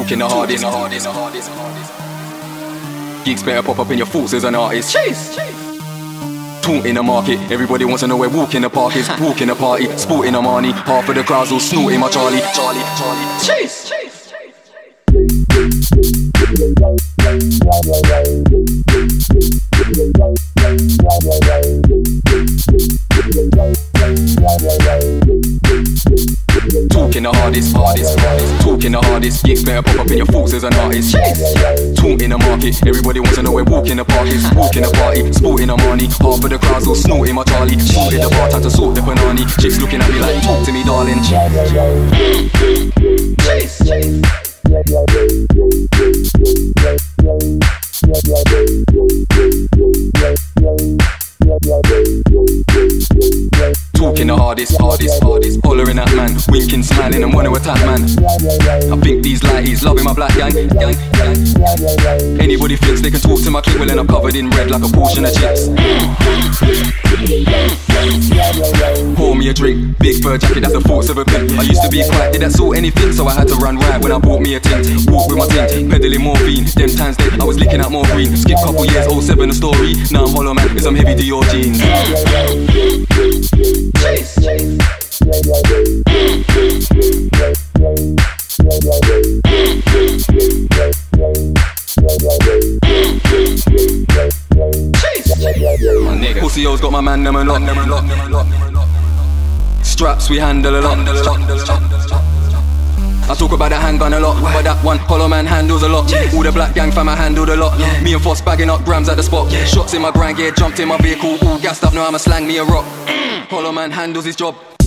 talking the hardest. Giggs better pop up in your thoughts as an artist. Chase, Taunt in the market, everybody wants to know where walking the park is. Walking the party, sporting the money. Half of the crowds all snorting my Charlie. Charlie, Charlie. Chase, chase. Talking the hardest, hardest, hardest. Talking the hardest. Giggs better pop up in your thoughts as an artist. Taunt in the market, everybody wants to know where walking the park is. Walking the party, sporting the money. Half of the crowds all snorting my Charlie. Snorted the bar, time to sort the banana. Chicks looking at me like, talk to me, darling. Chase, chase. Talking the hardest, hardest, hardest. Hollering at man, winking, smiling, and to attack man. I think these lighties loving my black gang. gang, gang. Anybody thinks they can talk to my clique, well I'm covered in red like a portion of chips. Pour me a drink, big fur jacket, that's the thoughts of a pimp. I used to be quiet, did that sort anything, so I had to run right when I bought me a tint. Walk with my tint, peddling morphine. Them times then I was licking out more green. Skip couple years, 07 the story. Now I'm hollow man, cause I'm heavy to your jeans. Pussy O's got my man them a lot. Straps we handle a lot. I talk about the handgun a lot, but that one hollow man handles a lot. All the black gang fam I handled a lot. Me and Foss bagging up grams at the spot. Shots in my grind gear, jumped in my vehicle, all gassed up. Now I'ma slang me a rock. Mm. Hollow man handles his job.